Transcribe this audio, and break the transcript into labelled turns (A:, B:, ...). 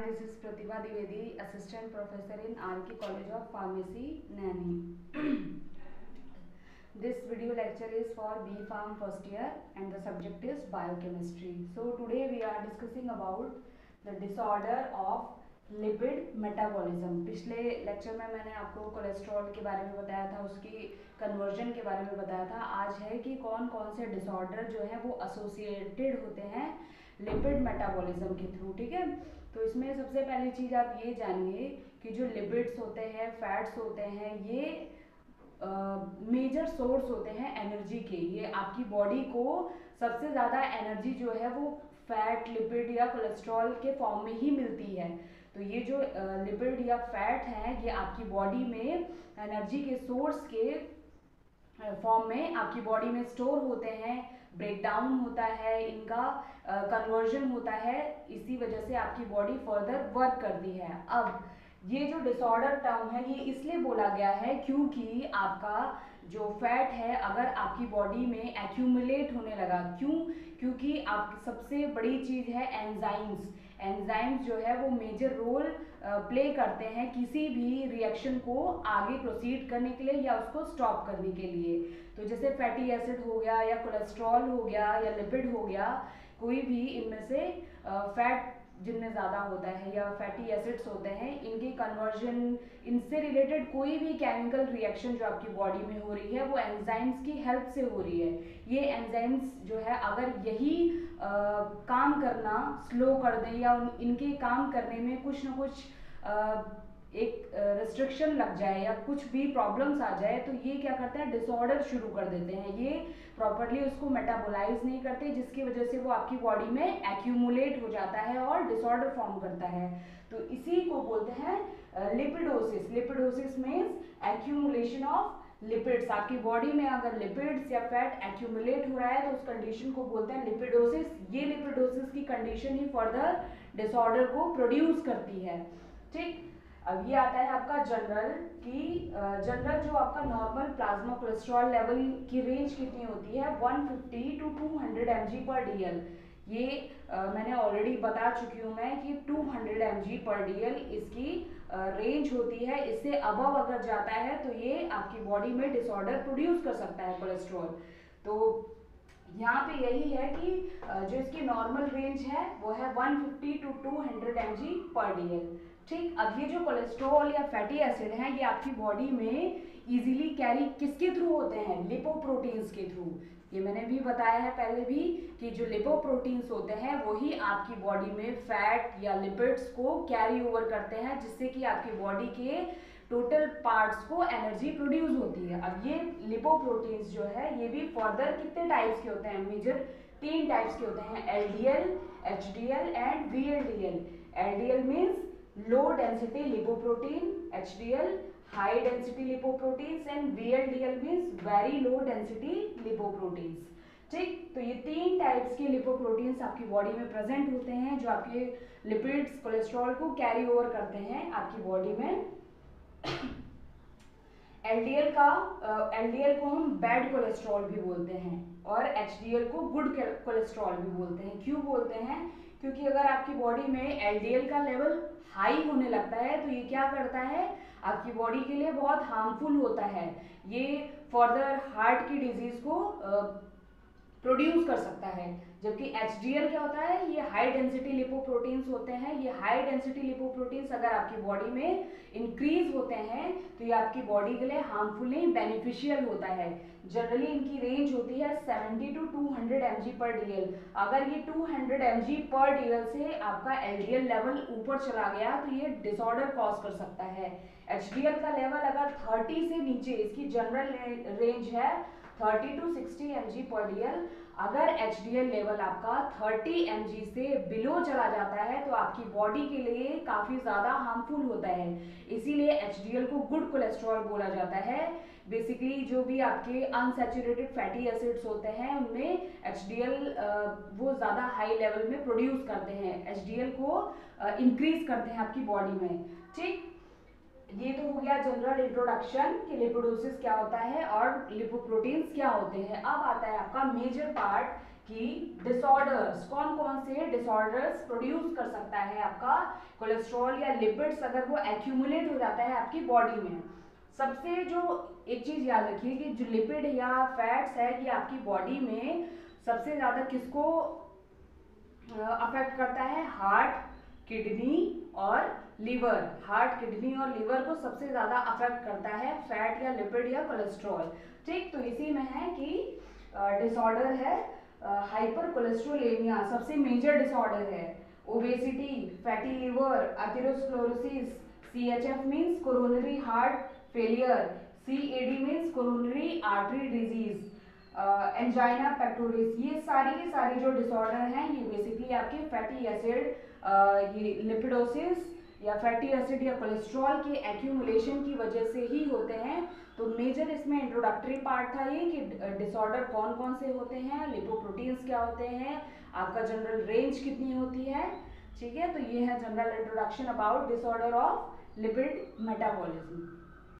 A: This is Pratibha Divedi, Assistant Professor in RK College of Pharmacy, Nani. this video lecture is for B Farm first year and the subject is biochemistry. So today we are discussing about the disorder of lipid metabolism पिछले lecture में मैंने आपको cholesterol के बारे में बताया था उसकी कन्वर्जन के बारे में बताया था आज है कि कौन कौन से डिसऑर्डर जो है वो एसोसिएटेड होते हैं लिपिड मेटाबॉलिज्म के थ्रू ठीक है? तो इसमें सबसे पहली चीज़ आप ये जानिए कि जो लिपिड्स होते हैं फैट्स होते हैं ये मेजर uh, सोर्स होते हैं एनर्जी के। ये आपकी बॉडी को सबसे ज़्यादा एनर्जी जो है वो फैट लिपिड या कोलेस्ट्रॉल के फॉर्म में ही मिलती है। तो ये जो लिपिड uh, या फैट हैं ये आपकी बॉडी में एनर्जी के सोर्स के फॉर्म में आपकी बॉडी में स्टोर होते हैं। ब्रेक डाउन होता है इनका कन्वर्जन uh, होता है इसी वजह से आपकी बॉडी फर्दर वर्क करती है। अब ये जो डिसऑर्डर टर्म है ये इसलिए बोला गया है क्योंकि आपका जो फैट है, अगर आपकी बॉडी में एक्यूमुलेट होने लगा, क्यों? क्योंकि आप, सबसे बड़ी चीज़ है एंजाइम्स एंजाइम्स जो है, वो मेजर रोल प्ले करते हैं किसी भी रिएक्शन को आगे प्रोसीड करने के लिए या उसको स्टॉप करने के लिए। तो जैसे फैटी एसिड हो गया या कोलेस्ट्रॉल हो गया या लिपिड हो गया, कोई भी इनमें से फैट जिनमें ज़्यादा होता है या फैटी एसिड्स होते हैं इनके कन्वर्जन इनसे रिलेटेड कोई भी केमिकल रिएक्शन जो आपकी बॉडी में हो रही है वो एंजाइम्स की हेल्प से हो रही है। ये एंजाइम्स जो है अगर यही आ, काम करना स्लो कर दें या इनके काम करने में कुछ ना कुछ आ, एक रिस्ट्रिक्शन लग जाए या कुछ भी प्रॉब्लम्स आ जाए तो ये क्या करते हैं? डिसऑर्डर शुरू कर देते हैं। ये प्रॉपरली उसको मेटाबोलाइज नहीं करते, जिसकी वजह से वो आपकी बॉडी में एक्यूमुलेट हो जाता है और डिसऑर्डर फॉर्म करता है। तो इसी को बोलते हैं lipidosis lipidosis means accumulation of lipids आपकी बॉडी में अगर लिपिड्स या फैट एक्यूमुलेट हो रहा है तो उस कंडीशन को बोलते हैं लिपिडोसिस ये लिपिडोसिस की कंडीशन ही फर्दर डिसऑर्डर को प्रोड्यूस करती है। अब ये आता है आपका जनरल कि जनरल जो आपका नॉर्मल प्लाज्मा कोलेस्ट्रॉल लेवल की रेंज कितनी होती है? 150 to 200 hundred m per DL ये आ, मैंने ऑलरेडी बता चुकी हूँ मैं कि 200 हंड्रेड एम पर डीएल इसकी आ, रेंज होती है। इससे अबव अगर जाता है तो ये आपकी बॉडी में डिसऑर्डर प्रोड्यूस कर सकता है कोलेस्ट्रॉल तो यहाँ पे यही है कि जो इसकी नॉर्मल रेंज है वो है 150 टू 200 हंड्रेड पर डीएल ठीक, अब ये जो कोलेस्ट्रॉल या फैटी एसिड है, ये आपकी बॉडी में इजीली कैरी किसके थ्रू होते हैं? लिपोप्रोटीन्स के थ्रू ये मैंने भी बताया है पहले भी कि जो लिपोप्रोटीन्स होते हैं, वही आपकी बॉडी में फैट या लिपिड्स को कैरी ओवर करते हैं, जिससे कि आपकी बॉडी के टोटल पार्ट्स को एनर्जी प्रोड्यूस होती है. अब ये लिपोप्रोटीन्स जो है, ये भी फर्दर कितने टाइप्स के होते हैं? मेजर तीन टाइप्स के होते हैं L D L H D L and V L D L L D L means low density lipoprotein HDL high density lipoproteins, and VLDL means very low density lipoproteins. ठीक? तो ये तीन types के lipoproteins आपकी body में present होते हैं, जो आपके लिपिड्स कोलेस्ट्रॉल को कैरी ओवर करते हैं आपकी बॉडी में। एलडीएल का एलडीएल को हम बैड कोलेस्ट्रॉल भी बोलते हैं, और एचडीएल को गुड कोलेस्ट्रॉल भी बोलते हैं। क्यों बोलते हैं? क्योंकि अगर आपकी बॉडी में एलडीएल का लेवल हाई होने लगता है तो ये क्या करता है? आपकी बॉडी के लिए बहुत हार्मफुल होता है। ये फर्दर हार्ट की डिज़ीज़ को प्रोड्यूस कर सकता है। जबकि एचडीएल क्या होता है? ये हाई डेंसिटी लिपोप्रोटीन्स होते हैं। ये हाई डेंसिटी लिपोप्रोटीन्स अगर आपकी बॉडी में इंक्रीज होते हैं तो ये आपकी बॉडी के लिए हार्मफुल नहीं बेनिफिशियल होता है। जनरली इनकी रेंज होती है 70 टू 200 हंड्रेड पर डीएल अगर ये 200 हंड्रेड पर डीएल से आपका एलडीएल लेवल ऊपर चला गया तो ये डिसऑर्डर कॉज कर सकता है। एचडीएल का लेवल अगर 30 से नीचे, इसकी जनरल रेंज है 30 टू 60 एम पर डीएल। अगर एच डी एल लेवल आपका 30 एम जी से बिलो चला जाता है तो आपकी बॉडी के लिए काफ़ी ज़्यादा हार्मफुल होता है। इसीलिए एच डी एल को गुड कोलेस्ट्रॉल बोला जाता है। बेसिकली जो भी आपके अनसेचुरेटेड फैटी एसिड्स होते हैं, उनमें एच डी एल वो ज़्यादा हाई लेवल में प्रोड्यूस करते हैं। एच डी एल को इंक्रीज करते हैं आपकी बॉडी में। ठीक? ये तो हो गया जनरल इंट्रोडक्शन कि लिपोडोसिस क्या होता है और लिपोप्रोटीन्स क्या होते हैं। अब आता है आपका मेजर पार्ट कि डिसऑर्डर्स कौन कौन से डिसऑर्डर्स प्रोड्यूस कर सकता है आपका कोलेस्ट्रॉल या लिपिड्स अगर वो एक्यूमुलेट हो जाता है आपकी बॉडी में। सबसे जो एक चीज़ याद रखिए कि जो लिपिड या फैट्स है ये आपकी बॉडी में सबसे ज़्यादा किसको अफेक्ट करता है? हार्ट किडनी और लीवर। हार्ट, किडनी और लीवर को सबसे ज़्यादा अफेक्ट करता है फैट या लिपिड या कोलेस्ट्रॉल ठीक तो इसी में है कि डिसऑर्डर है हाइपर कोलेस्ट्रोलेमिया सबसे मेजर डिसऑर्डर है। Obesity fatty liver means CHF heart failure C A D means coronary artery disease. Angina pectoris ये सारी की सारी जो डिसऑर्डर हैं, ये बेसिकली आपके फैटी एसिड ये लिपिडोसिस या फैटी एसिड या कोलेस्ट्रॉल के एक्यूमुलेशन की वजह से ही होते हैं। तो मेजर इसमें इंट्रोडक्टरी पार्ट था ये कि डिसऑर्डर कौन कौन से होते हैं लिपोप्रोटीन्स क्या होते हैं, आपका जनरल रेंज कितनी होती है, ठीक है? तो ये है general introduction about disorder of lipid metabolism